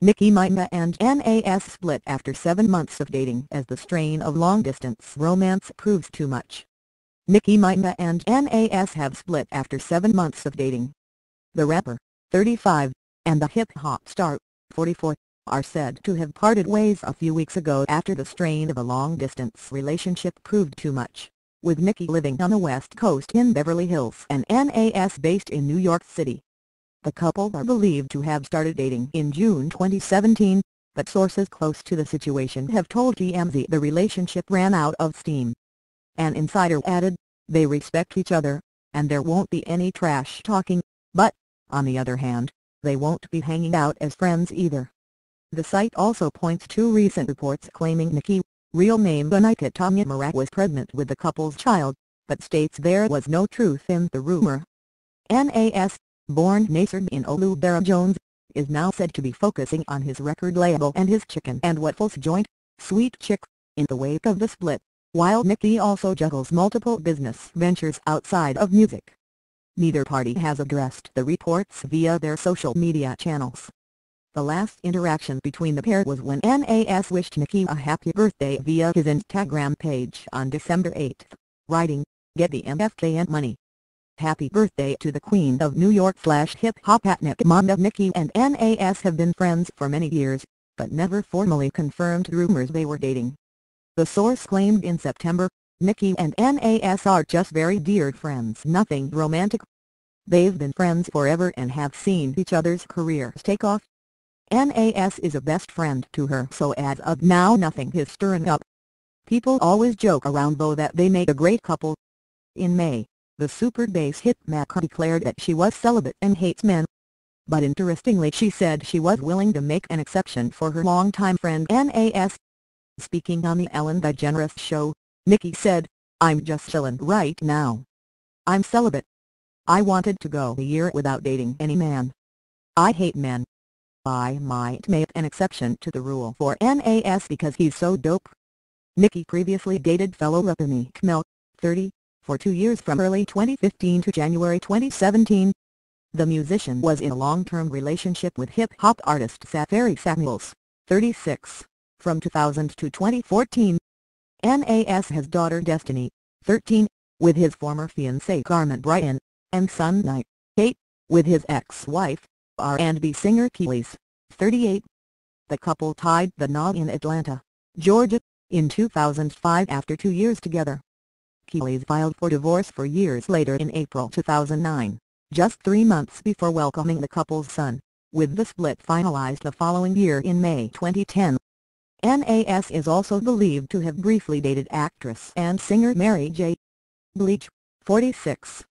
Nicki Minaj and NAS split after seven months of dating as the strain of long-distance romance proves too much. Nicki Minaj and NAS have split after seven months of dating. The rapper, 35, and the hip-hop star, 44, are said to have parted ways a few weeks ago after the strain of a long-distance relationship proved too much, with Nicki living on the West Coast in Beverly Hills and NAS based in New York City. The couple are believed to have started dating in June 2017, but sources close to the situation have told TMZ the relationship ran out of steam. An insider added, they respect each other, and there won't be any trash talking, but, on the other hand, they won't be hanging out as friends either. The site also points to recent reports claiming Nicki, real name Onika Tanya Maraj was pregnant with the couple's child, but states there was no truth in the rumor. NAS, born Nasir bin Olu Dara Jones, is now said to be focusing on his record label and his chicken and waffles joint, Sweet Chick, in the wake of the split, while Nicki also juggles multiple business ventures outside of music. Neither party has addressed the reports via their social media channels. The last interaction between the pair was when NAS wished Nicki a happy birthday via his Instagram page on December 8, writing, Get the MFK and money. Happy birthday to the Queen of New York slash hip-hop Mom of Nicki and NAS have been friends for many years, but never formally confirmed rumors they were dating. The source claimed in September, Nicki and NAS are just very dear friends nothing romantic. They've been friends forever and have seen each other's careers take off. NAS is a best friend to her so as of now nothing is stirring up. People always joke around though that they make a great couple. In May, the super bass hit Maca declared that she was celibate and hates men. But interestingly she said she was willing to make an exception for her longtime friend NAS. Speaking on the Ellen DeGeneres show, Nicki said, I'm just chillin' right now. I'm celibate. I wanted to go a year without dating any man. I hate men. I might make an exception to the rule for NAS because he's so dope. Nicki previously dated fellow Meek Mill, 30, for two years from early 2015 to January 2017. The musician was in a long-term relationship with hip-hop artist Safaree Samuels, 36, from 2000 to 2014. NAS has daughter Destiny, 13, with his former fiancée Carmen Bryan, and son Knight, 8, with his ex-wife, R&B singer Kelis, 38. The couple tied the knot in Atlanta, Georgia, in 2005 after two years together. Kelis filed for divorce four years later in April 2009, just three months before welcoming the couple's son, with the split finalized the following year in May 2010. NAS is also believed to have briefly dated actress and singer Mary J. Blige, 46.